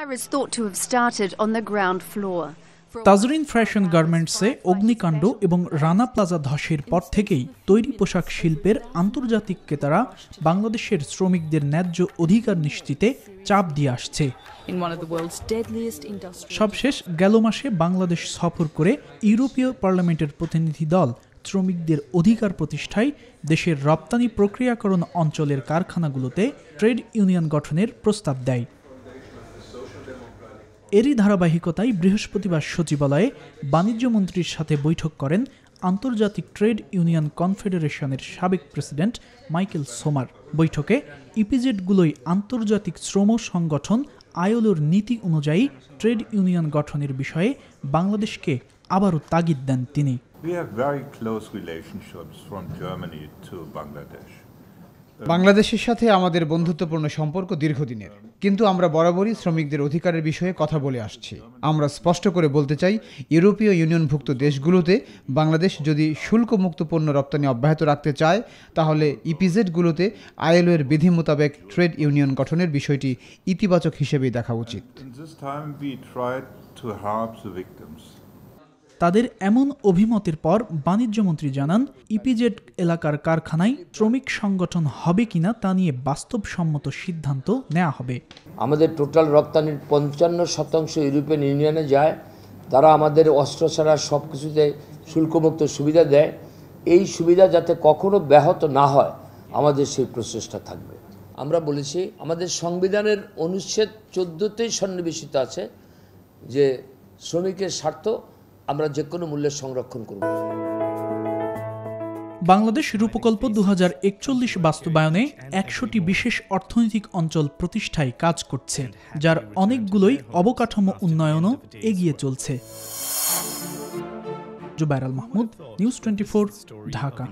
fire is thought to have started on the ground floor. Tazreen fashion গার্মেন্টসে অগ্নিকাণ্ড এবং Rana plaza ধসের পর থেকেই তৈরি পোশাক শিল্পের আন্তর্জাতিক ক্রেতারা বাংলাদেশের শ্রমিকদের ন্যায্য অধিকার নিশ্চিতে চাপ দিয়ে আসছে। In one of the world's deadliest industrial সবশেষ গেল মাসে বাংলাদেশ সফর করে ইউরোপীয় পার্লামেন্টের প্রতিনিধি দল শ্রমিকদের অধিকার প্রতিষ্ঠায় দেশের রপ্তানি প্রক্রিয়াকরণ অঞ্চলের কারখানাগুলোতে ট্রেড ইউনিয়ন গঠনের প্রস্তাব দেয়। এরই ধারাবাহিকতায় বৃহস্পতিবার সচিবালয়ে বাণিজ্য মন্ত্রীর সাথে বৈঠক করেন আন্তর্জাতিক ট্রেড ইউনিয়ন কনফেডারেশনের সাবেক প্রেসিডেন্ট মাইকেল সোমার বৈঠকে ইপিজেডগুলোই আন্তর্জাতিক শ্রম সংগঠন আয়োলোর নীতি অনুযায়ী ট্রেড ইউনিয়ন গঠনের বিষয়ে বাংলাদেশকে আবারও তাগিদ দেন তিনি We have very close relationships from Germany to Bangladesh. বাংলাদেশের সাথে আমাদের বন্ধুত্বপূর্ণ সম্পর্ক দীর্ঘদিনের। কিন্তু আমরা বরাবরই শ্রমিকদের অধিকারের বিষয়ে কথা বলে আসছি। আমরা স্পষ্ট করে বলতে চাই, ইউরোপীয় ইউনিয়নভুক্ত দেশগুলোতে বাংলাদেশ যদি শুল্কমুক্ত পণ্য রপ্তানি অব্যাহত রাখতে চায়, তাহলে ইপিজেডগুলোতে আইএলও এর বিধি মোতাবেক ট্রেড ইউনিয়ন গঠনের বিষয়টি ইতিবাচক হিসেবেই দেখা উচিত। তাদের এমন অভিমতের পর বাণিজ্যমন্ত্রী জানান, ইপিজেড এলাকার কারখানায় শ্রমিক সংগঠন হবে কিনা তা নিয়ে বাস্তবসম্মত সিদ্ধান্ত নেওয়া হবে। আমাদের টোটাল রপ্তানির পঞ্চান্ন শতাংশ ইউরোপিয়ান ইউনিয়নে যায়। তারা আমাদের অস্ত্র ছাড়া সব কিছুতে শুল্কমুক্ত সুবিধা দেয়। এই সুবিধা যাতে কখনো ব্যাহত না হয়, আমাদের সেই প্রচেষ্টা থাকবে। আমরা বলেছি, আমাদের সংবিধানের অনুচ্ছেদ চোদ্দোতেই সন্নিবেশিত আছে যে শ্রমিকের স্বার্থ আমরা যে কোনো মূল্যে সংরক্ষণ করব। বাংলাদেশ রূপকল্প দু বাস্তবায়নে একশোটি বিশেষ অর্থনৈতিক অঞ্চল প্রতিষ্ঠায় কাজ করছে, যার অনেকগুলোই অবকাঠামো উন্নয়নও এগিয়ে চলছে। Zubairal Mahmud, news twenty Dhaka.